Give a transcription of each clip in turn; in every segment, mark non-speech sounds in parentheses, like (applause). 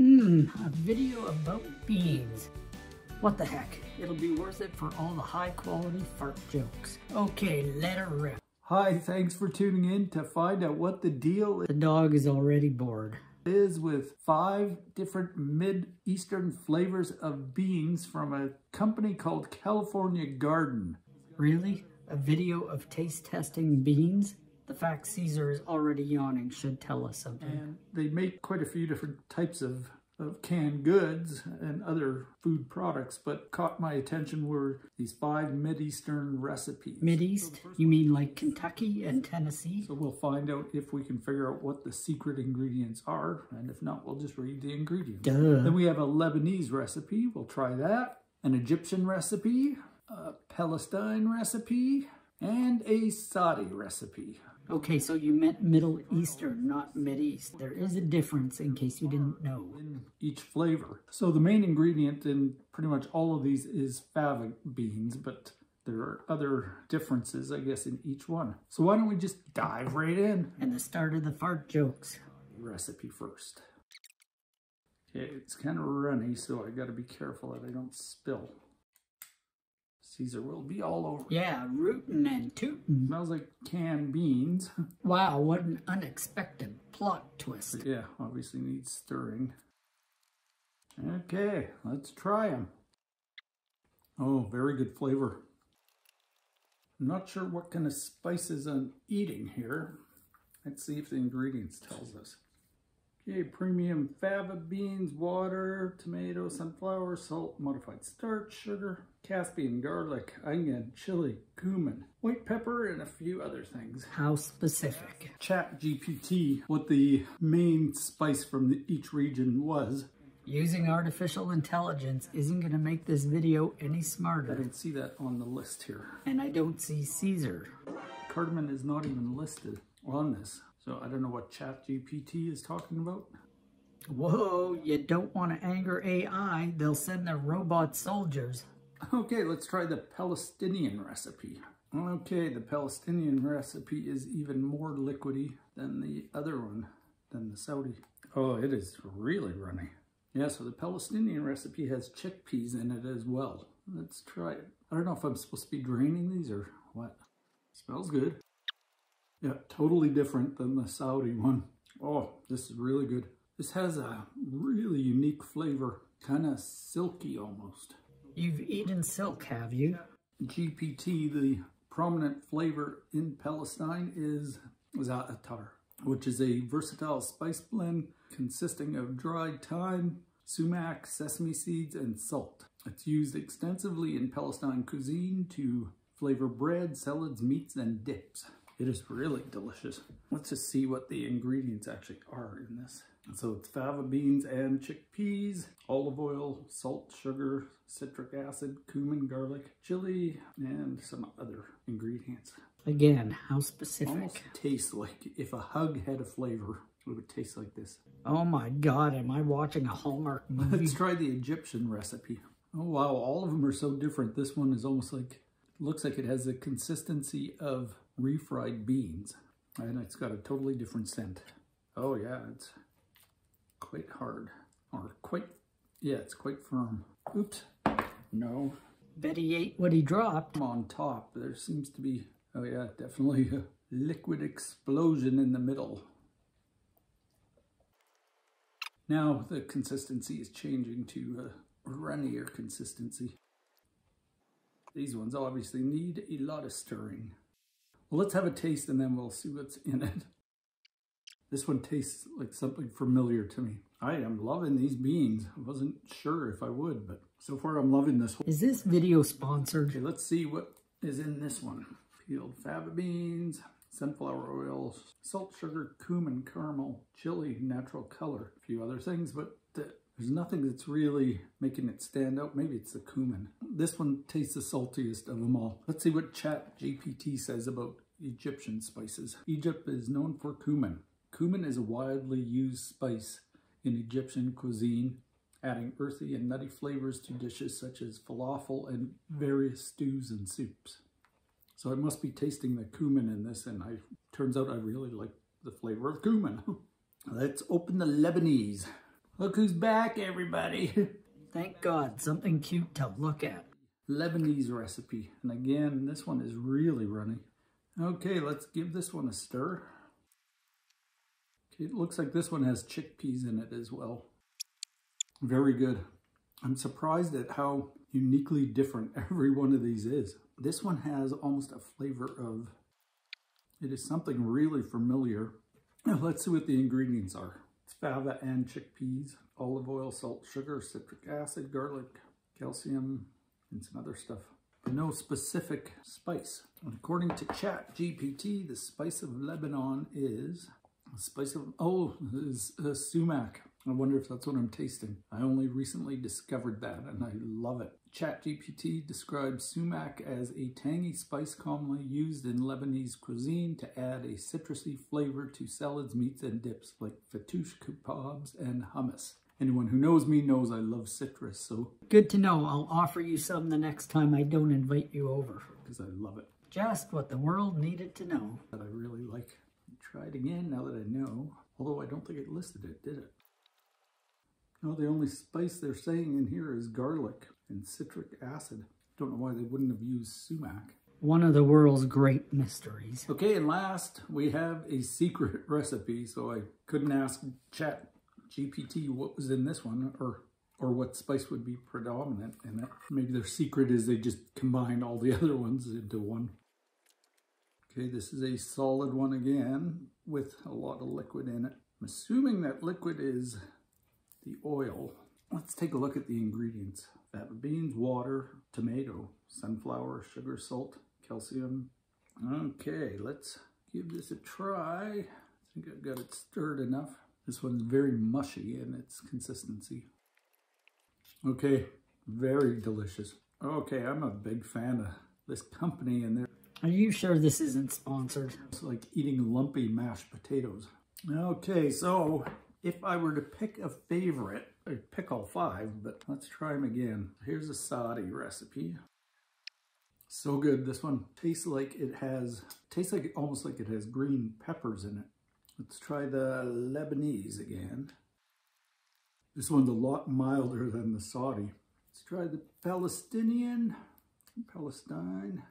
Hmm, a video about beans. What the heck? It'll be worth it for all the high quality fart jokes. Okay, let her rip. Hi, thanks for tuning in to find out what the deal is. The dog is already bored. is with five different Mid-Eastern flavors of beans from a company called California Garden. Really? A video of taste testing beans? The fact Caesar is already yawning should tell us something. And they make quite a few different types of, of canned goods and other food products, but caught my attention were these five Mid-Eastern recipes. Mideast? You mean like Kentucky and Tennessee? So we'll find out if we can figure out what the secret ingredients are, and if not, we'll just read the ingredients. Duh. Then we have a Lebanese recipe, we'll try that. An Egyptian recipe, a Palestine recipe, and a Saudi recipe. Okay, so you meant Middle Eastern, not Mideast. There is a difference in case you didn't know. in each flavor. So the main ingredient in pretty much all of these is fava beans, but there are other differences, I guess, in each one. So why don't we just dive right in? And the start of the fart jokes. Recipe first. Okay, it's kind of runny, so I gotta be careful that I don't spill. Caesar will be all over. Yeah, rootin' and tootin'. Smells like canned beans. (laughs) Wow, what an unexpected plot twist. But yeah, obviously needs stirring. Okay, let's try them. Oh, very good flavor. I'm not sure what kind of spices I'm eating here. Let's see if the ingredients tells us. Okay, premium fava beans, water, tomato, sunflower, salt, modified starch, sugar, Caspian garlic, onion, chili, cumin, white pepper, and a few other things. How specific. Chat GPT what the main spice from the, each region was. Using artificial intelligence isn't going to make this video any smarter. I don't see that on the list here. And I don't see Caesar. Cardamom is not even listed on this. So I don't know what Chat GPT is talking about. Whoa, you don't want to anger AI. They'll send their robot soldiers. Okay, let's try the Palestinian recipe. Okay, the Palestinian recipe is even more liquidy than the other one, than the Saudi. Oh, it is really runny. Yeah, so the Palestinian recipe has chickpeas in it as well. Let's try it. I don't know if I'm supposed to be draining these or what. Smells good. Yeah, totally different than the Saudi one. Oh, this is really good. This has a really unique flavor, kind of silky almost. You've eaten silk, have you? GPT, the prominent flavor in Palestine is za'atar, which is a versatile spice blend consisting of dried thyme, sumac, sesame seeds, and salt. It's used extensively in Palestine cuisine to flavor bread, salads, meats, and dips. It is really delicious. Let's just see what the ingredients actually are in this. So it's fava beans and chickpeas, olive oil, salt, sugar, citric acid, cumin, garlic, chili, and some other ingredients. Again, how specific? Almost tastes like if a hug had a flavor, it would taste like this. Oh my god, am I watching a Hallmark movie? Let's try the Egyptian recipe. Oh wow, all of them are so different. This one is almost like, looks like it has the consistency of refried beans. And it's got a totally different scent. Oh yeah, it's quite hard. Or quite, yeah, it's quite firm. Oops, no. Bet he ate what he dropped. On top, there seems to be, oh yeah, definitely a liquid explosion in the middle. Now the consistency is changing to a runnier consistency. These ones obviously need a lot of stirring. Well, let's have a taste and then we'll see what's in it. This one tastes like something familiar to me. I am loving these beans. I wasn't sure if I would, but so far I'm loving this whole. Is this video sponsored? Okay, let's see what is in this one. Peeled fava beans, sunflower oil, salt, sugar, cumin, caramel, chili, natural color, a few other things, but the, there's nothing that's really making it stand out. Maybe it's the cumin. This one tastes the saltiest of them all. Let's see what Chat GPT says about Egyptian spices. Egypt is known for cumin. Cumin is a widely used spice in Egyptian cuisine, adding earthy and nutty flavors to dishes such as falafel and various stews and soups. So I must be tasting the cumin in this, and I turns out I really like the flavor of cumin. (laughs) Let's open the Lebanese. Look who's back, everybody. (laughs) Thank God, something cute to look at. Lebanese recipe. And again, this one is really runny. Okay, let's give this one a stir. Okay, it looks like this one has chickpeas in it as well. Very good. I'm surprised at how uniquely different (laughs) every one of these is. This one has almost a flavor of, it is something really familiar. Now let's see what the ingredients are. Fava and chickpeas, olive oil, salt, sugar, citric acid, garlic, calcium, and some other stuff. No specific spice. According to Chat GPT, the spice of Lebanon is spice of, oh, is uh, sumac. I wonder if that's what I'm tasting. I only recently discovered that and I love it. ChatGPT describes sumac as a tangy spice commonly used in Lebanese cuisine to add a citrusy flavor to salads, meats, and dips like fattoush kebabs and hummus. Anyone who knows me knows I love citrus, so... Good to know. I'll offer you some the next time I don't invite you over. Because I love it. Just what the world needed to know. That I really like. Try it again now that I know. Although I don't think it listed it, did it? No, the only spice they're saying in here is garlic and citric acid. Don't know why they wouldn't have used sumac. One of the world's great mysteries. Okay, and last we have a secret (laughs) recipe. So I couldn't ask chat GPT what was in this one or or what spice would be predominant in it. Maybe their secret is they just combine all the (laughs) other ones into one. Okay, this is a solid one again with a lot of liquid in it. I'm assuming that liquid is the oil. Let's take a look at the ingredients. Fava beans, water, tomato, sunflower, sugar, salt, calcium. Okay, let's give this a try. I think I've got it stirred enough. This one's very mushy in its consistency. Okay, very delicious. Okay, I'm a big fan of this company and they're Are you sure this isn't sponsored? It's like eating lumpy mashed potatoes. Okay, so if I were to pick a favorite, I'd pick all five, but let's try them again. Here's a Saudi recipe. So good. This one tastes like it has, tastes like almost like it has green peppers in it. Let's try the Lebanese again. This one's a lot milder than the Saudi. Let's try the Palestinian, Palestine.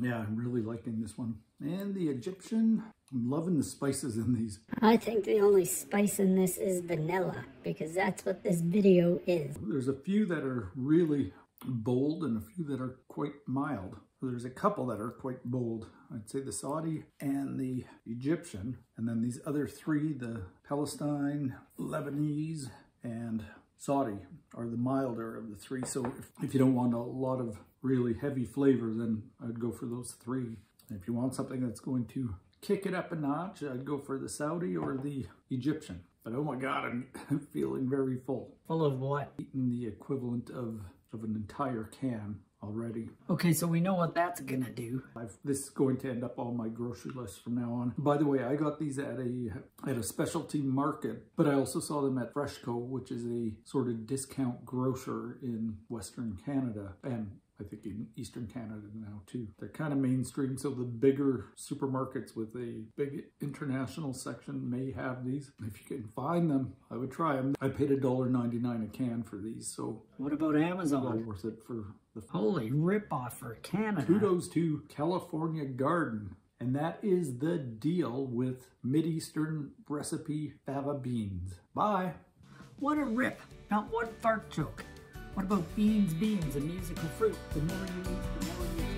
Yeah, I'm really liking this one. And the Egyptian. I'm loving the spices in these. I think the only spice in this is vanilla because that's what this video is. There's a few that are really bold and a few that are quite mild. There's a couple that are quite bold. I'd say the Saudi and the Egyptian. And then these other three, the Palestine, Lebanese, and Saudi are the milder of the three. So if, if you don't want a lot of really heavy flavor, then I'd go for those three. If you want something that's going to kick it up a notch, I'd go for the Saudi or the Egyptian. But oh my God, I'm (laughs) feeling very full. Full of what? Eating the equivalent of, of an entire can already. Okay, so we know what that's gonna do. I've, this is going to end up on my grocery list from now on. By the way, I got these at a at a specialty market, but I also saw them at Freshco, which is a sort of discount grocer in Western Canada. And I think in Eastern Canada now too. They're kind of mainstream, so the bigger supermarkets with a big international section may have these. If you can find them, I would try them. I paid $1.99 a can for these, so What about well Amazon? worth it for the Holy ripoff for Canada. Kudos to California Garden. And that is the deal with Mideastern recipe fava beans. Bye. What a rip. Not one fart joke. What about beans, beans, a musical fruit? The more you eat, the more you eat.